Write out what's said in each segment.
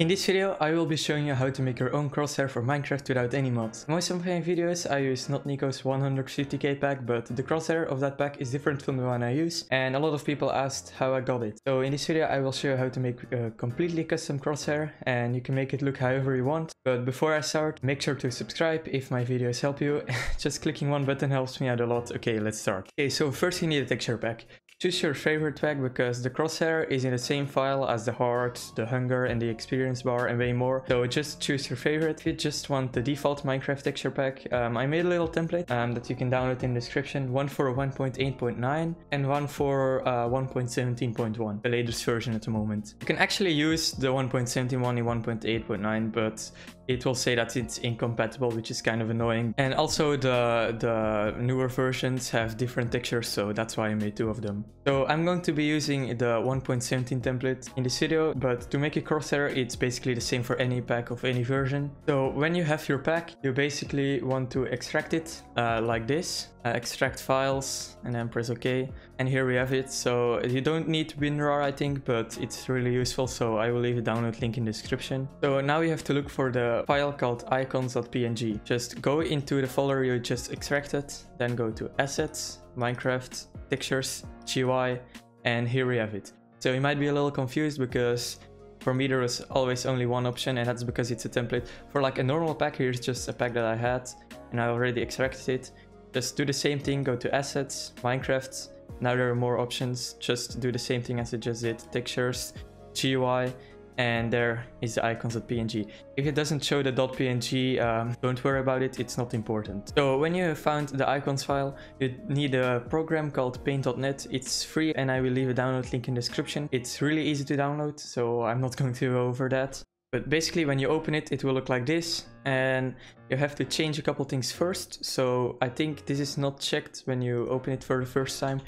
In this video, I will be showing you how to make your own crosshair for Minecraft without any mods. Most of my videos, I use not Nico's 150k pack, but the crosshair of that pack is different from the one I use, and a lot of people asked how I got it. So in this video, I will show you how to make a completely custom crosshair, and you can make it look however you want. But before I start, make sure to subscribe if my videos help you. Just clicking one button helps me out a lot. Okay, let's start. Okay, so first you need a texture pack. Choose your favorite pack because the crosshair is in the same file as the heart, the hunger and the experience bar and way more. So just choose your favorite. If you just want the default Minecraft texture pack, um, I made a little template um, that you can download in the description. One for 1.8.9 and one for uh, 1.17.1, the latest version at the moment. You can actually use the 1.71 in 1.8.9, but it will say that it's incompatible, which is kind of annoying. And also the, the newer versions have different textures, so that's why I made two of them. So I'm going to be using the 1.17 template in this video, but to make a crosshair, it's basically the same for any pack of any version. So when you have your pack, you basically want to extract it uh, like this. Uh, extract files and then press OK. And here we have it. So you don't need WinRAR, I think, but it's really useful. So I will leave a download link in the description. So now you have to look for the file called icons.png. Just go into the folder you just extracted, then go to Assets, Minecraft, Textures, GUI, and here we have it. So you might be a little confused because for me there was always only one option and that's because it's a template. For like a normal pack, here's just a pack that I had and I already extracted it. Just do the same thing, go to assets, Minecraft. Now there are more options. Just do the same thing as I just did. Textures, GUI, and there is the icons.png. If it doesn't show the .png, um, don't worry about it, it's not important. So when you have found the icons file, you need a program called paint.net. It's free and I will leave a download link in the description. It's really easy to download, so I'm not going to go over that. But basically when you open it, it will look like this and you have to change a couple things first. So I think this is not checked when you open it for the first time.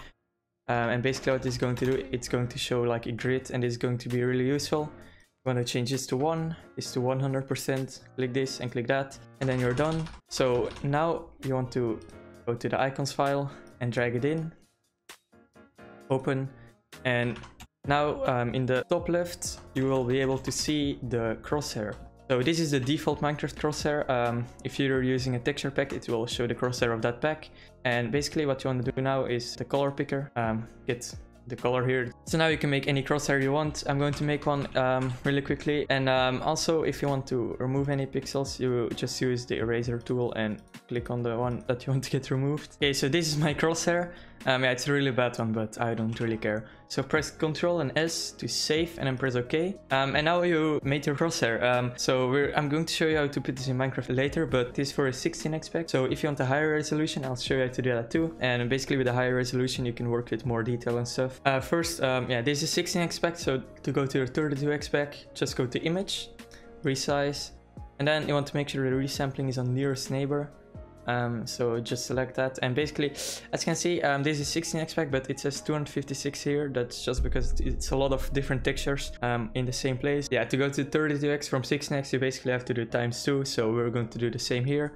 Um, and basically what it's going to do, it's going to show like a grid and it's going to be really useful. Want to change this to 1, this to 100%, click this and click that, and then you're done. So now you want to go to the icons file and drag it in, open, and now um, in the top left, you will be able to see the crosshair. So this is the default Minecraft crosshair. Um, if you're using a texture pack, it will show the crosshair of that pack. And basically what you want to do now is the color picker, um, get the color here. So now you can make any crosshair you want. I'm going to make one um, really quickly. And um, also if you want to remove any pixels, you just use the eraser tool and click on the one that you want to get removed. Okay, so this is my crosshair. Um, yeah, it's a really bad one, but I don't really care. So press Ctrl and S to save and then press OK. Um, and now you made your crosshair. Um, so I'm going to show you how to put this in Minecraft later, but this is for a 16x spec. So if you want a higher resolution, I'll show you how to do that too. And basically with a higher resolution, you can work with more detail and stuff. Uh, first, um, yeah, this is 16x spec. So to go to your 32x spec, just go to image, resize, and then you want to make sure the resampling is on nearest neighbor. Um, so just select that. And basically as you can see um, this is 16 spec but it says 256 here. That's just because it's a lot of different textures um, in the same place. Yeah to go to 32x from 16x you basically have to do times 2 so we're going to do the same here.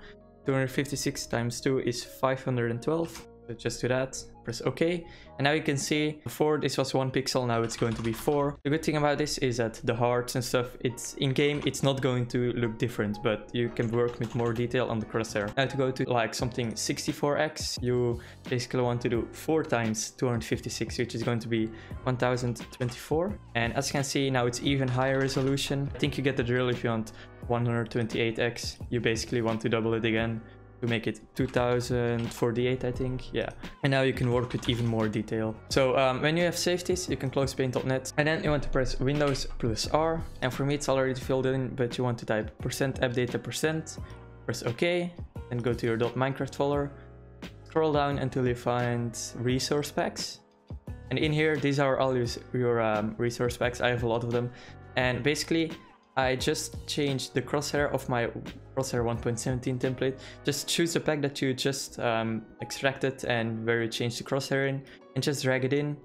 256 times 2 is 512 so just do that press OK. And now you can see before this was one pixel, now it's going to be four. The good thing about this is that the hearts and stuff, it's in game, it's not going to look different, but you can work with more detail on the crosshair. Now to go to like something 64x, you basically want to do four times 256, which is going to be 1024. And as you can see, now it's even higher resolution. I think you get the drill if you want 128x, you basically want to double it again to make it 2048 I think yeah. And now you can work with even more detail. So um, when you have saved this you can close paint.net and then you want to press Windows plus R. And for me it's already filled in but you want to type percent appdata percent press OK and go to your .minecraft folder scroll down until you find resource packs. And in here these are all your, your um, resource packs. I have a lot of them. And basically I just changed the crosshair of my crosshair 1.17 template. Just choose the pack that you just um, extracted and where you change the crosshair in and just drag it in.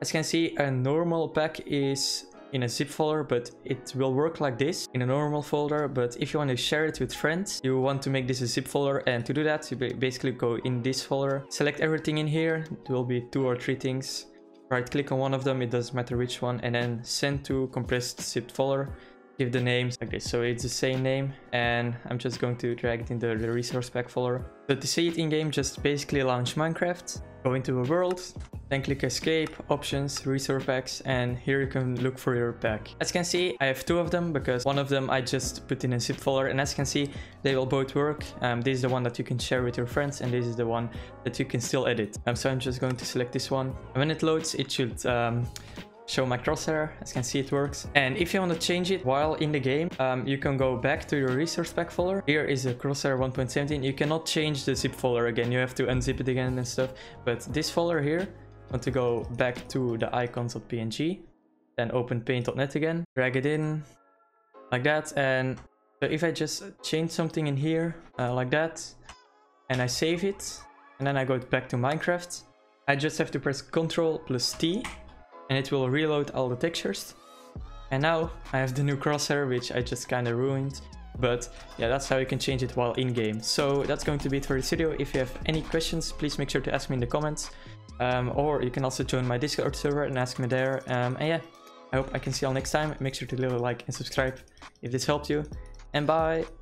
As you can see, a normal pack is in a zip folder, but it will work like this in a normal folder. But if you want to share it with friends, you want to make this a zip folder. And to do that, you basically go in this folder, select everything in here. It will be two or three things. Right click on one of them, it doesn't matter which one, and then send to compressed zip folder give the names. This so it's the same name and i'm just going to drag it into the resource pack folder so to see it in game just basically launch minecraft go into a world then click escape options resource packs and here you can look for your pack. As you can see i have two of them because one of them i just put in a zip folder and as you can see they will both work. Um, this is the one that you can share with your friends and this is the one that you can still edit. Um, so i'm just going to select this one. When it loads it should um, show my crosshair as you can see it works. And if you want to change it while in the game um, you can go back to your resource pack folder. Here is a crosshair 1.17 you cannot change the zip folder again. You have to unzip it again and stuff. But this folder here I want to go back to the icons.png then open paint.net again drag it in like that. And if I just change something in here uh, like that and I save it and then I go back to Minecraft I just have to press Ctrl plus T and it will reload all the textures. And now I have the new crosshair, which I just kind of ruined. But yeah, that's how you can change it while in-game. So that's going to be it for this video. If you have any questions, please make sure to ask me in the comments. Um, or you can also join my Discord server and ask me there. Um, and yeah, I hope I can see you all next time. Make sure to leave a like and subscribe if this helped you. And bye!